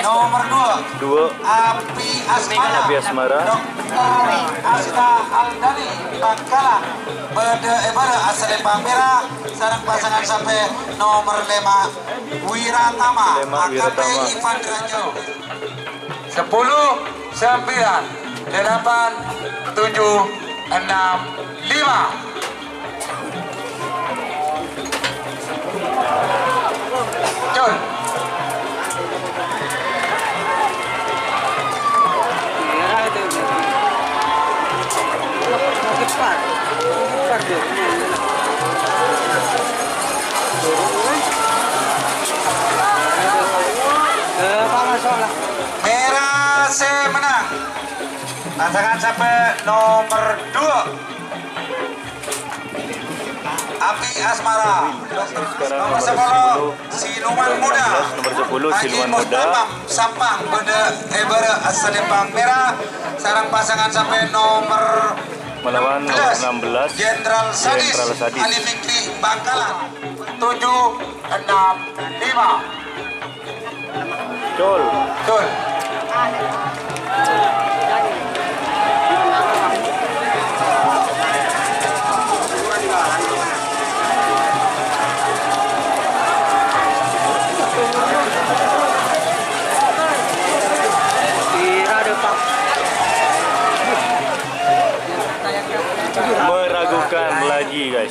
Nomor 2. 2. Api Asmara. Kan Api Asmara. Dokter Asta Aldani Bangkala. Bede Ebara Asale Pamera sarang pasangan sampai nomor 5 Wiratama. AKP Ivan Ranjo. 10 9 8 7 6 5 Pasangan sampai nomor dua. Api Asmara. Sekarang nomor nomor 10 Siluman Muda. Nomor 10 Haji Siluman Muda. Sampang pada Ebara Asalipang Merah. Sarang pasangan sampai nomor melawan nomor 16 Jenderal Sadis, Jenderal Sadis. Ali Fikri Bangkalan 7 6 5 Col Betul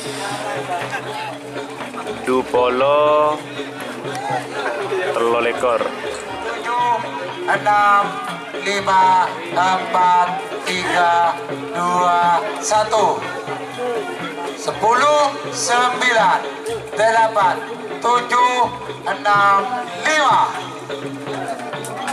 Dupolo Telo 7 6 5 4 3 2 1 10 9 8 7 6 5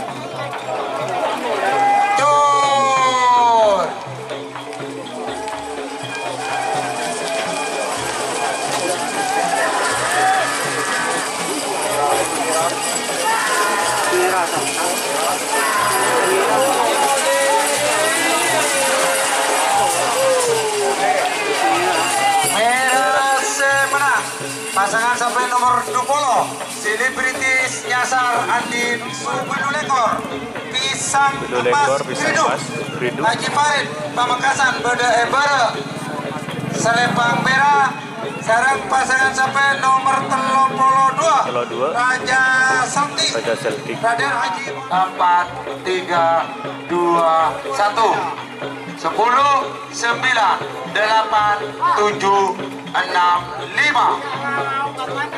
20 Selebritis nyasar Andin Subenu Lekor Pisang lekor, pisang. Haji Farid Pamekasan Beda Ebere Selempang Merah Sarang pasangan sampai nomor 32 Telur dua. Raja Celtic Raja Raden Haji 4, 3, 2, 1 10, 9, 8, 7, 6, 5 Jun Merah semenang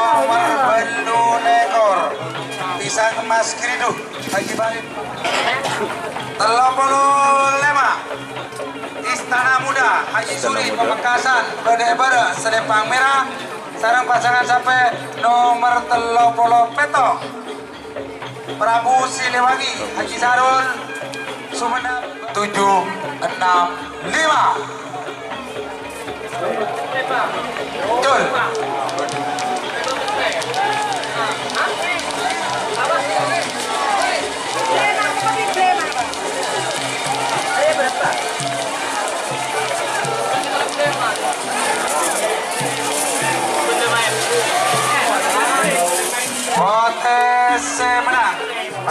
Emas kiridu Haji puluh lima Istana Muda Haji Suri. Pemekasan Bede Selempang Merah. Sarang pasangan sampai nomor telur puluh peto Prabu Siliwangi Haji Sarul Sumeneb tujuh enam lima. Jul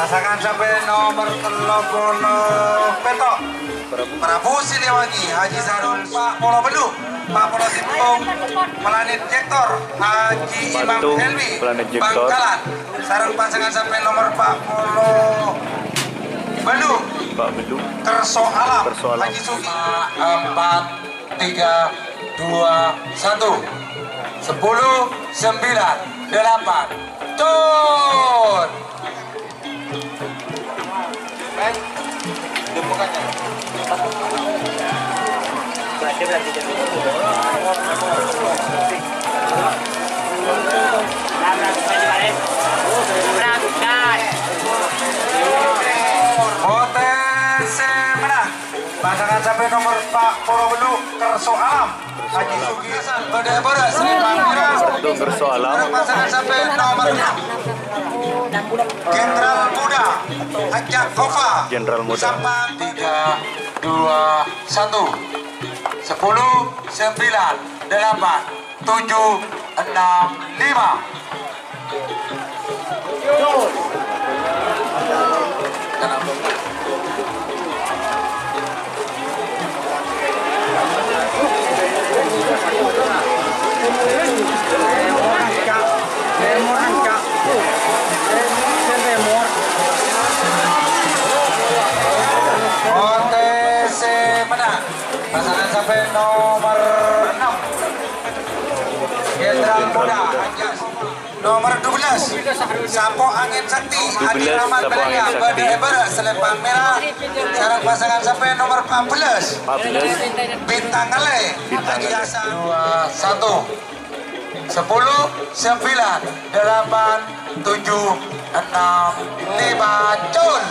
Pasangan sampai nomor telur puluh petok. Prabu Siliwangi, Haji Sarul, Pak Polo Bedu, Pak Polo Simpung, Planet Jektor, Haji Imam Helmi. Bangkalan, sarang pasangan sampai nomor Pak Polo Bedu, Pak Bedu. Kerso Alam, Kerso Alam. Haji Sugi, empat, tiga, dua, satu, sepuluh, sembilan, delapan, Pasangan sampai nomor Pak Purwono Kerso Alam. Haji Sugi Berdebora Sri Pampira Kerso Alam. Pasangan sampai nomor Jenderal Muda Hajat Kofa. Jenderal Muda. Sampai 3, 2, 1 10, 9, 8 7, 6, 5 Yo. Bola Nomor 12 Sapo Angin Sakti Adi Rahmat Belanda Badi Ebara Selepang Merah Sekarang pasangan sampai nomor 14 Bintang Ale Bintang Ale 2 1 sepuluh sembilan delapan tujuh enam lima cun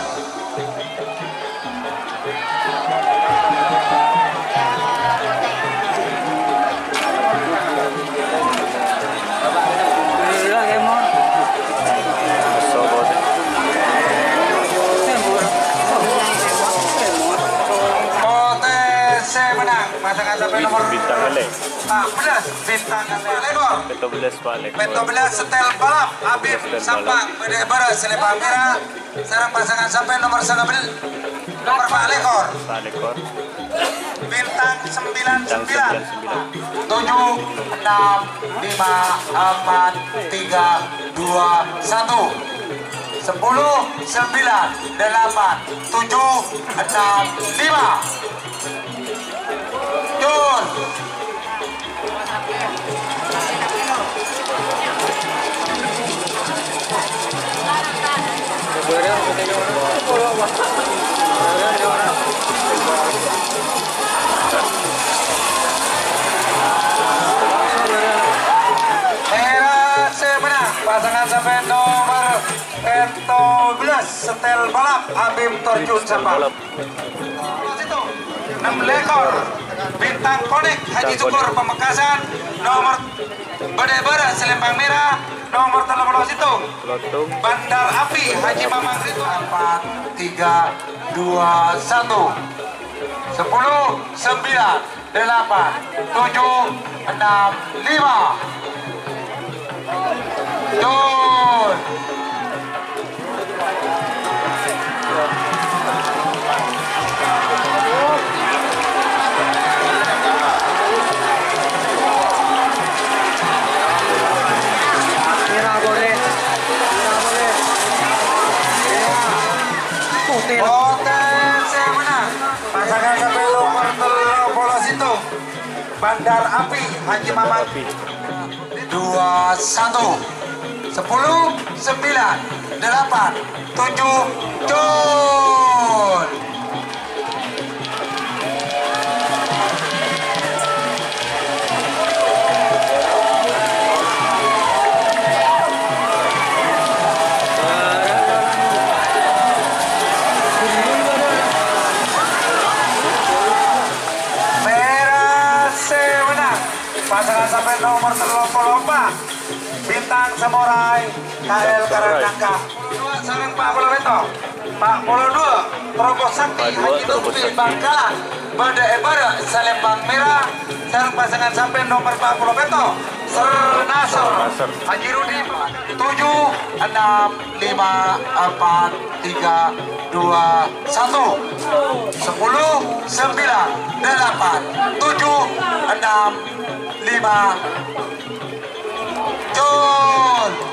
Masakan sampai nomor bintang Ah, belas, bintang sembilan Lekor. 14 Pak Lekor. setel balap Habib Sampang PD Barat Selebang Merah. Sekarang pasangan sampai nomor sembilan nomor Pak Lekor. Pak Lekor. Bintang 99. 7 6 5 4 3 2 1 sepuluh sembilan delapan tujuh enam lima Jun Era semenang pasangan sampai nomor 14 setel balap Habib terjun sambal 6 lekor bintang konek Haji Syukur Pemekasan nomor Bedebara Selembang Merah nomor 13 itu Lotung. Bandar Api Haji Mamang Ridwan 4 3 2 1 10 9 8 7 6 5 Jun Potensi menang. Pasangan sampai nomor bolos itu Bandar Api Haji Mamang dua satu. Sepuluh sembilan delapan tujuh Jun Samurai KL Karangkaka. Dua sarang Pak Polo Beto Pak Polo 2 Terobos Sakti Pak dua, Haji Lutfi. Bangkalan Bada Ebara Salembang Merah. Sarang pasangan sampai nomor 40 Beto Ser Nasor Nasr. Haji Rudi 7 6 5 4 3 2 1 10 9 8 7 6 5 Jun